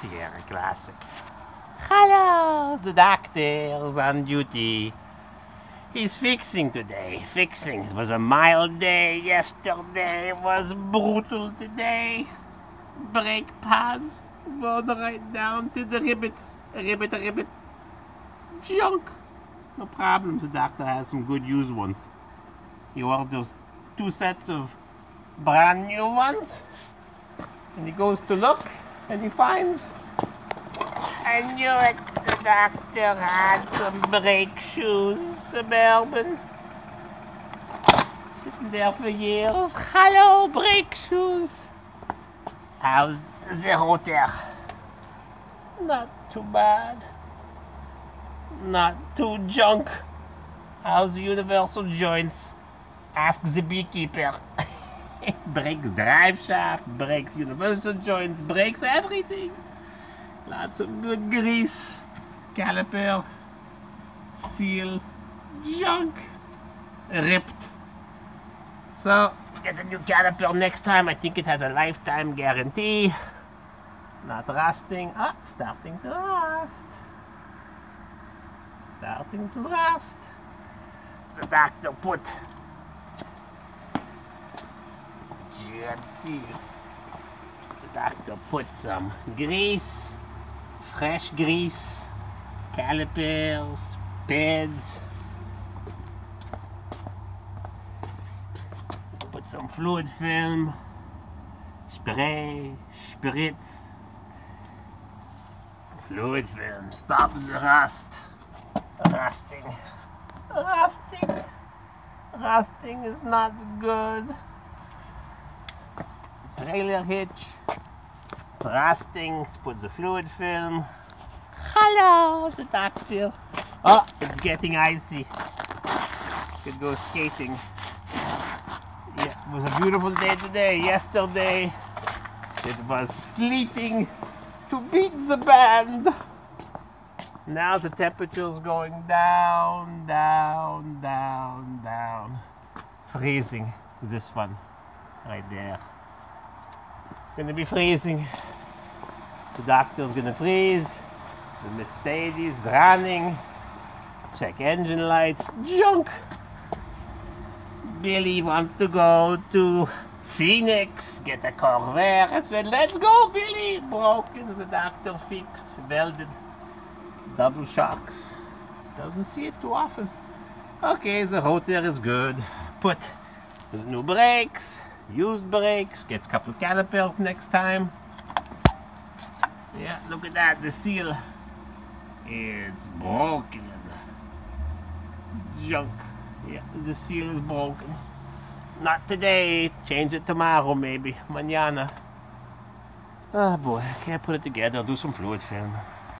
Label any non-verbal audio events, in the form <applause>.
Sierra Classic. Hello, the doctor's on duty. He's fixing today. Fixing. It was a mild day yesterday. It was brutal today. Brake pads go right down to the rivets. Ribbit, ribbit. Junk. No problems. The doctor has some good used ones. He orders two sets of brand new ones. And he goes to look and he finds. I knew it. The doctor had some brake shoes, suburban. Sitting there for years. Hello, brake shoes. How's the rotor? Not too bad. Not too junk. How's the universal joints? Ask the beekeeper. <laughs> <laughs> breaks drive shaft, breaks universal joints, breaks everything. Lots of good grease, caliper, seal, junk, ripped. So, get a new caliper next time. I think it has a lifetime guarantee. Not rusting. Ah, starting to rust. Starting to rust. The doctor put GMC. The doctor put some grease, fresh grease, calipers, pads. Put some fluid film, spray, spritz. Fluid film stops the rust. Rusting. Rusting. Rusting is not good trailer hitch, rusting, put the fluid film. Hello, the doctor. Oh, it's getting icy. Could go skating. Yeah, it was a beautiful day today. Yesterday, it was sleeting to beat the band. Now the temperature's going down, down, down, down. Freezing, this one, right there gonna be freezing. The doctor's gonna freeze. The Mercedes running. Check engine lights. Junk. Billy wants to go to Phoenix, get a Corvair. I said, let's go, Billy. Broken, the doctor fixed, welded, double shocks. Doesn't see it too often. Okay, the rotor is good. Put the new brakes, used brakes, gets a couple of calipers next time. Yeah, look at that, the seal. It's broken. Junk. Yeah, the seal is broken. Not today, change it tomorrow maybe, mañana. Oh ah, boy, I can't put it together, I'll do some fluid film.